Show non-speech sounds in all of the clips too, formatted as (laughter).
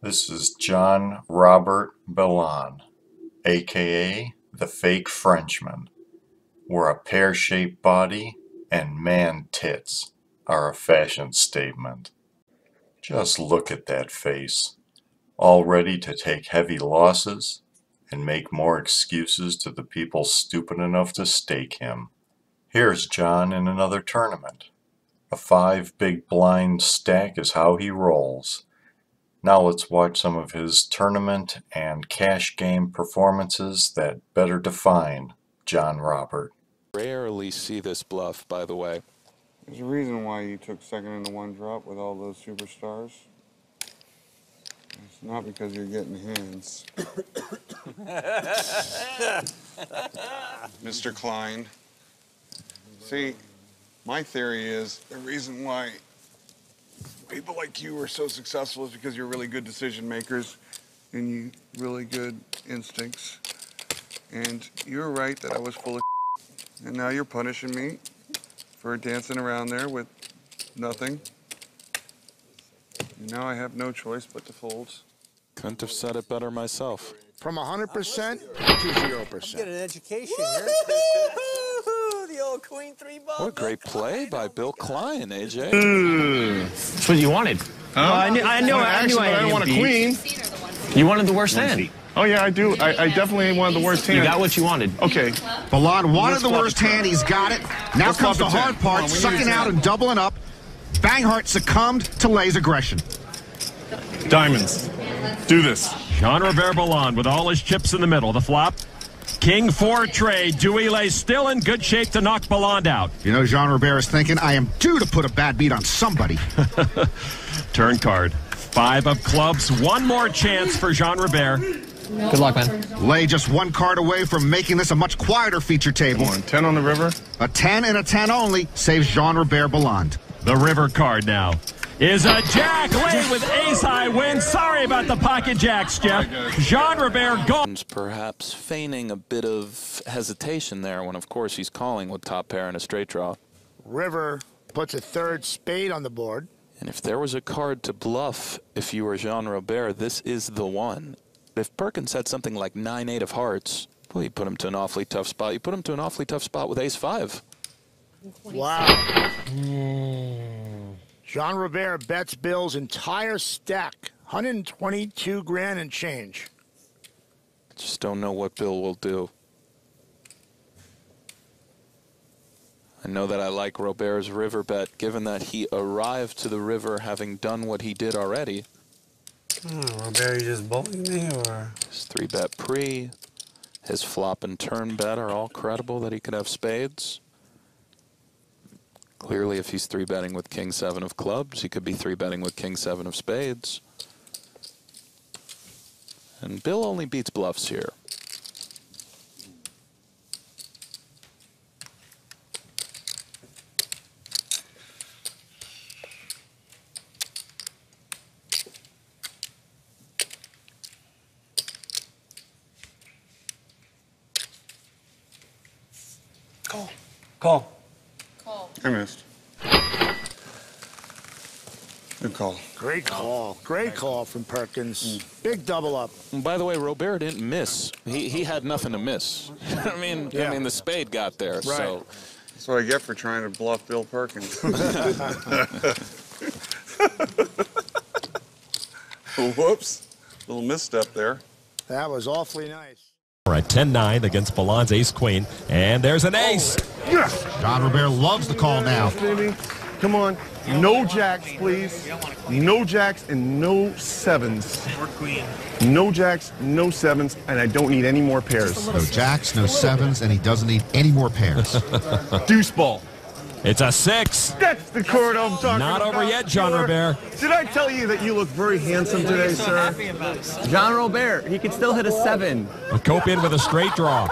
This is John Robert Bellande, aka the Fake Frenchman, where a pear-shaped body and man tits are a fashion statement. Just look at that face, all ready to take heavy losses and make more excuses to the people stupid enough to stake him. Here's John in another tournament. A five big blind stack is how he rolls. Now let's watch some of his tournament and cash game performances that better define John Robert. Rarely see this bluff, by the way. There's a reason why you took second in the one drop with all those superstars. It's not because you're getting hands. (laughs) Mr. Klein. See, my theory is the reason why people like you are so successful is because you're really good decision makers and you really good instincts. And you're right that I was full of (laughs) and now you're punishing me for dancing around there with nothing. And now I have no choice but to fold. Couldn't have said it better myself. From 100% to 0%. Get an education here. (laughs) the Queen Three ball. What a great play by Bill Klein, AJ. That's what you wanted. Well, I knew I knew I, Actually, knew I, I had don't want a queen. You wanted the worst hand. Oh yeah, I do. I, I definitely wanted the worst hand. You got what you wanted. Okay. Bellande wanted the worst hand. He's got it. Now Let's comes the hard ten. part, on, sucking out and doubling up. Banghart succumbed to Lay's aggression. Diamonds. Do this. Jean Robert Bellande with all his chips in the middle. The flop. King four trade. Douillet still in good shape to knock Bellande out. You know, Jean Robert is thinking, I am due to put a bad beat on somebody. (laughs) Turn card. Five of clubs. One more chance for Jean Robert. Good luck, man. Lay just one card away from making this a much quieter feature table. Come on, ten on the river. A 10 and a 10 only saves Jean Robert Bellande. The river card now is a jack late with ace high win. Sorry about the pocket jacks, Jeff. Jean Robert gone. Perhaps feigning a bit of hesitation there when, of course, he's calling with top pair and a straight draw. River puts a third spade on the board. And if there was a card to bluff, if you were Jean Robert, this is the one. If Perkins had something like 9 8 of hearts, well, you put him to an awfully tough spot. You put him to an awfully tough spot with ace 5. Wow. Hmm. Jean Robert bets Bill's entire stack, 122 grand and change. Just don't know what Bill will do. I know that I like Robert's river bet, given that he arrived to the river having done what he did already. Oh, Robert, you just bowling me, or His three bet pre, his flop and turn bet are all credible that he could have spades. Clearly, if he's three betting with king seven of clubs, he could be three betting with king seven of spades. And Bill only beats bluffs here. call? Call. I missed. Good call. Great call. Great call from Perkins. Mm. Big double up. And by the way, Robert didn't miss. He he had nothing to miss. (laughs) I mean, I mean the spade got there. So That's what I get for trying to bluff Bill Perkins. (laughs) (laughs) Whoops. Little misstep there. That was awfully nice. We're at 10-9 against Bellande's ace queen. And there's an ace. Jean Robert loves the call now. Come on. No jacks, please. No jacks and no sevens. No jacks, no sevens, and I don't need any more pairs. No jacks, no sevens, and he doesn't need any more pairs. (laughs) Deuce ball. It's a six. That's the card I'm talking Not about. over yet, John sir. Robert. Did I tell you that you look very handsome today, sir? John Robert, he could still hit a seven. Copian with a straight draw.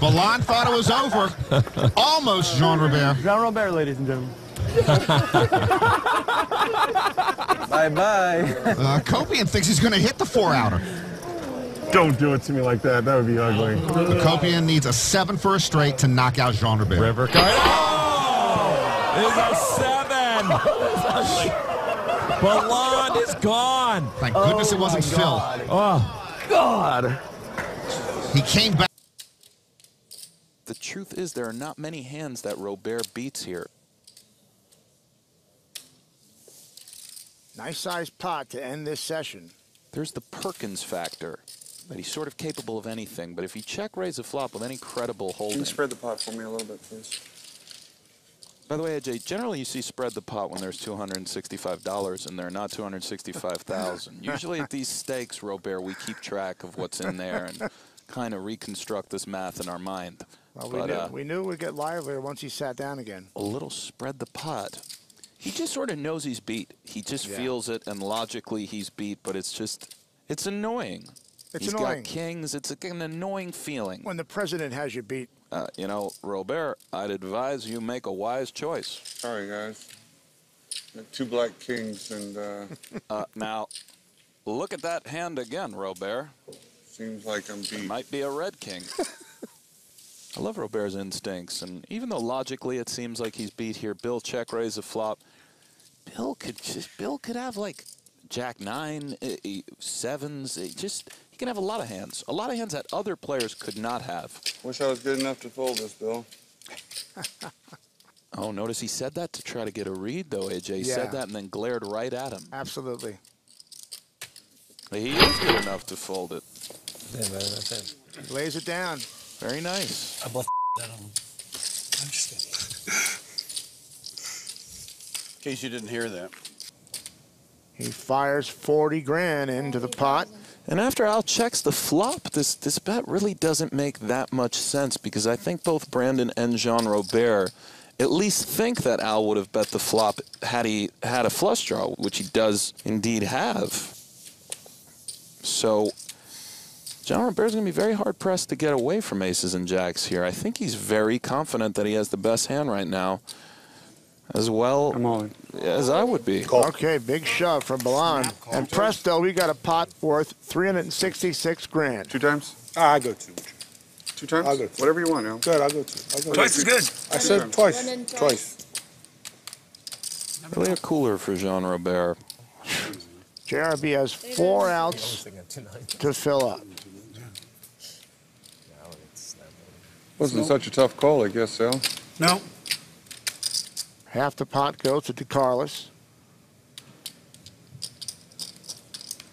Bellande thought it was over. Almost Jean Robert. Jean Robert, ladies and gentlemen. (laughs) bye bye. Uh, Copian thinks he's going to hit the four outer. Don't do it to me like that. That would be ugly. Copian needs a seven for a straight to knock out Jean Robert. River. Oh! Is a seven. Bellande is gone. Thank goodness it wasn't Phil. Oh, God. He came back. The truth is, there are not many hands that Robert beats here. Nice sized pot to end this session. There's the Perkins factor, that he's sort of capable of anything, but if he check raise a flop with any credible Can holding. you spread the pot for me a little bit, please? By the way, AJ, generally you see spread the pot when there's $265 and there are not 265,000. (laughs) Usually at these stakes, Robert, we keep track of what's in there and kind of reconstruct this math in our mind. Well, we, but knew, uh, we knew it would get livelier once he sat down again. a little spread the pot. He just sort of knows he's beat. He just Yeah. feels it, and logically he's beat, but it's just, it's annoying. It's He's annoying. got kings. It's an annoying feeling. When the president has you beat, Uh, you know, Robert, I'd advise you make a wise choice. Sorry, guys. Two black kings, and uh, (laughs) Uh, now, look at that hand again, Robert. Seems like I'm beat. Might be a red king. (laughs) I love Robert's instincts, and even though logically it seems like he's beat here, Bill check raise a flop. Bill could just Bill could have like Jack nine, eh, eh, eh, Just he can have a lot of hands, a lot of hands that other players could not have. Wish I was good enough to fold this, Bill. (laughs) Oh, notice he said that to try to get a read, though. AJ Yeah. said that and then glared right at him. absolutely. He is good enough to fold it. Yeah, man, that's it. Lays it down. Very nice. I bluffed that (laughs) on. I'm just kidding. In case you didn't hear that. He fires 40 grand into the pot. And after Al checks the flop, this this bet really doesn't make that much sense because I think both Brandon and Jean Robert at least think that Al would have bet the flop had he had a flush draw, which he does indeed have. So John Robert's going to be very hard pressed to get away from aces and jacks here. I think he's very confident that he has the best hand right now, as well as I would be. Okay, big shove from Bellande. And presto, we got a pot worth 366 grand. Two times? Ah, I go two. Two times? I'll go two. Whatever you want, Al. Good, I'll go two. I'll go Twice two. is good. I said One twice. Twice. Really a cooler for Jean Robert. JRB has four outs to fill up. Wasn't such a tough call, I guess, Al. No. Half the pot goes to DeCarlos.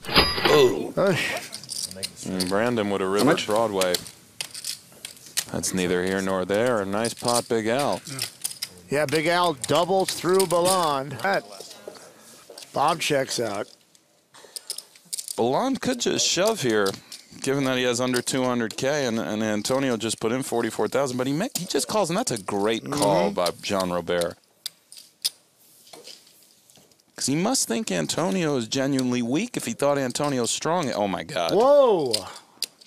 Oh. Mm, Brandon would have How much? Broadway. That's neither here nor there. A nice pot, Big Al. Yeah, Big Al doubles through Bellande. Bob checks out. Bellande could just shove here, given that he has under 200K, and, and Antonio just put in 44,000. But he he just calls, and that's a great mm-hmm. call by John Robert. Because he must think Antonio is genuinely weak if he thought Antonio's strong. Oh, my God. Whoa.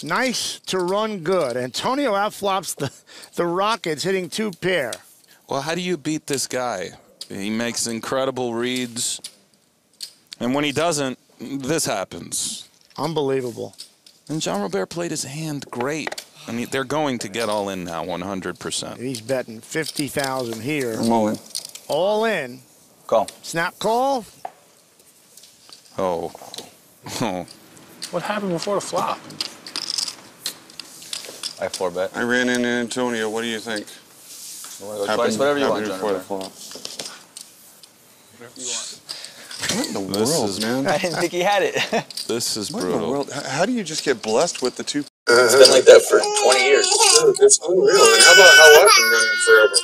Nice to run good. Antonio outflops the, the Rockets, hitting two pair. Well, how do you beat this guy? He makes incredible reads. And when he doesn't, this happens. Unbelievable. And John Robert played his hand great. I mean, they're going to get all in now, 100%. He's betting 50,000 here. I'm all in. All in. Call. Snap call. Oh. Oh. What happened before the flop? I four bet. I ran into Antonio. What do you think? You want to go twice? Whatever you want, happened John. before the Robert. flop. What in the This world, is- man? I didn't think he had it. (laughs) This is What in the world? How do you just get blessed with the two? (laughs) It's been like that for 20 years. Dude, it's unreal. And how about how I've been running forever?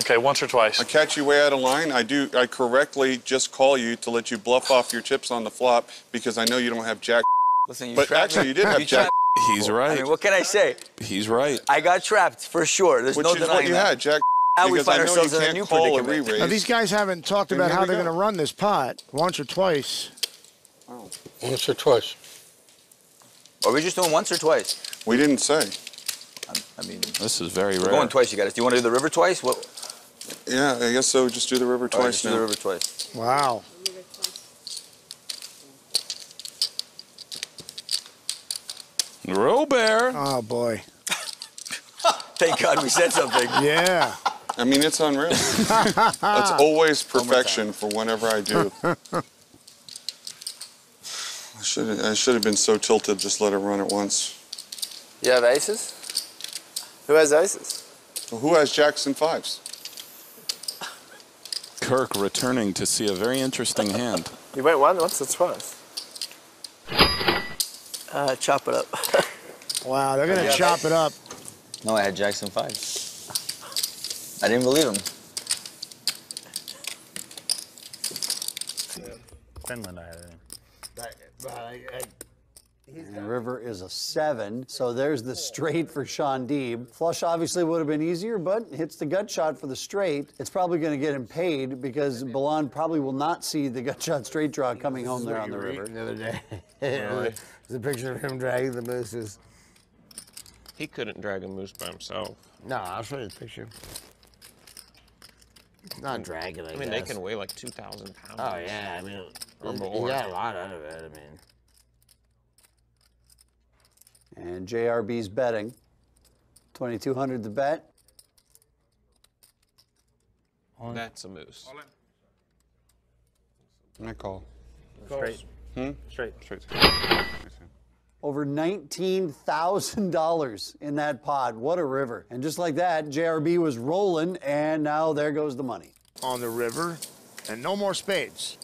Okay, once or twice. I catch you way out of line. I do. I correctly just call you to let you bluff off your chips on the flop because I know you don't have jack. (laughs) Listen, you But actually, me. you did have You jack. trapped- He's I right. mean, what can I say? He's right. I got trapped for sure. There's Which no is what you that. had, Jack. Now we because I find know ourselves you in a can't new call a predicament. Now, these guys haven't talked And about how they're going to run this pot once or twice. Oh. Once or twice. Are we just doing once or twice? We didn't say. I mean, This is very we're rare. going twice, you guys. Do you want to do the river twice? What? Yeah, I guess so. Just do the river All right, twice just do the river twice. Wow. Robert. Oh, boy. (laughs) Thank God we said something. Yeah. I mean, it's unreal. (laughs) It's always perfection for whenever I do. I should I should have been so tilted. Just let it run at once. You have aces? Who has aces? Well, who has jacks and fives? Kirk returning to see a very interesting hand. You went one, once or twice? Uh, chop it up. (laughs) Wow, they're gonna chop it up. No, I had jacks and five. I didn't believe him. Finland, I had it. And the river is a seven, so there's the straight for Shaun Deeb. Flush obviously would have been easier, but hits the gut shot for the straight. It's probably going to get him paid because Bellande probably will not see the gut shot straight draw coming home there on the river. The other day. (laughs) Really? There's a picture of him dragging the mooses. He couldn't drag a moose by himself. No, I'll show you the picture. It's not dragging, I, I mean, they can weigh like 2,000 pounds. Oh, yeah, I mean, Or he- more. he got a lot out of it, I mean. And JRB's betting. 2200 to bet. That's a moose. I call. Straight. Hmm? Straight. Straight. Over $19,000 in that pot. What a river. And just like that, JRB was rolling, and now there goes the money. On the river, and no more spades.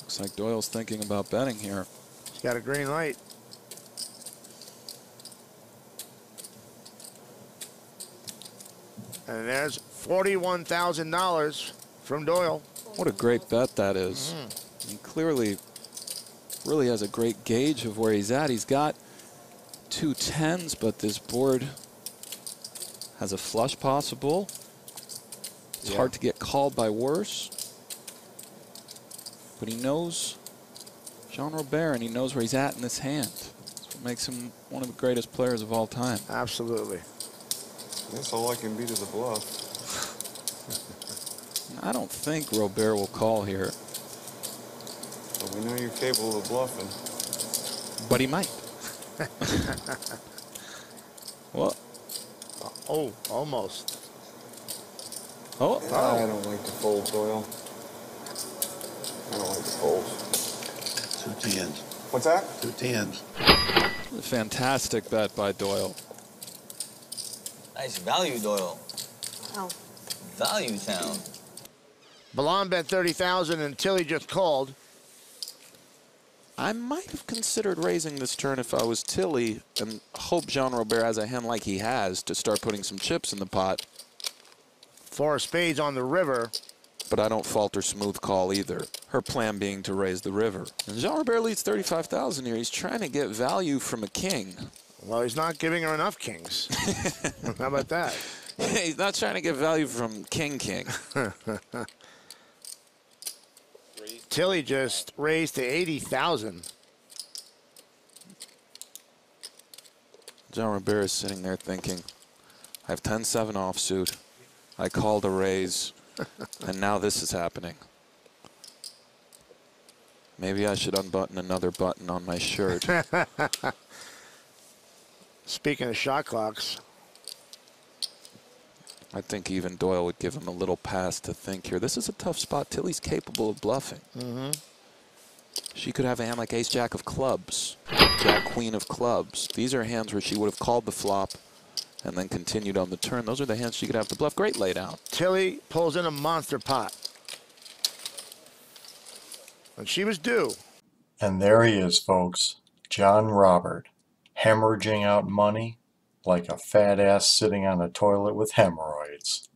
Looks like Doyle's thinking about betting here. He's got a green light. And there's $41,000 from Doyle. What a great bet that is. Mm. He clearly really has a great gauge of where he's at. He's got two tens, but this board has a flush possible. It's Yeah. hard to get called by worse. But he knows Jean Robert and he knows where he's at in this hand. That's what makes him one of the greatest players of all time. Absolutely. That's all I can beat is a bluff. (laughs) I don't think Robert will call here, But we know you're capable of bluffing. but he might. (laughs) What? Uh, oh, almost. Oh, I don't like to fold, Doyle. I don't like to fold. Two tens. What's that? Two tens. A fantastic bet by Doyle. Nice value, Doyle. Oh. Value town. Bellande bet 30000 and Tilly just called. I might have considered raising this turn if I was Tilly and hope Jean Robert has a hand like he has to start putting some chips in the pot, Four of spades on the river. but I don't falter smooth call either. Her plan being to raise the river. And Jean Robert leads 35,000 here. He's trying to get value from a king. Well, he's not giving her enough kings. (laughs) How about that? He's not trying to get value from King King. (laughs) Tilly just raised to 80,000. John Robert is sitting there thinking, I have 10-7 offsuit. I called a raise, (laughs) and now this is happening. Maybe I should unbutton another button on my shirt. (laughs) Speaking of shot clocks, I think even Doyle would give him a little pass to think here. This is a tough spot. Tilly's capable of bluffing. mm-hmm. She could have a hand like ace jack of clubs, jack queen of clubs. These are hands where she would have called the flop and then continued on the turn. Those are the hands she could have to bluff. Great laydown. Tilly pulls in a monster pot. And she was due. And there he is, folks. John Robert, hemorrhaging out money like a fat ass sitting on a toilet with hemorrhoids rights.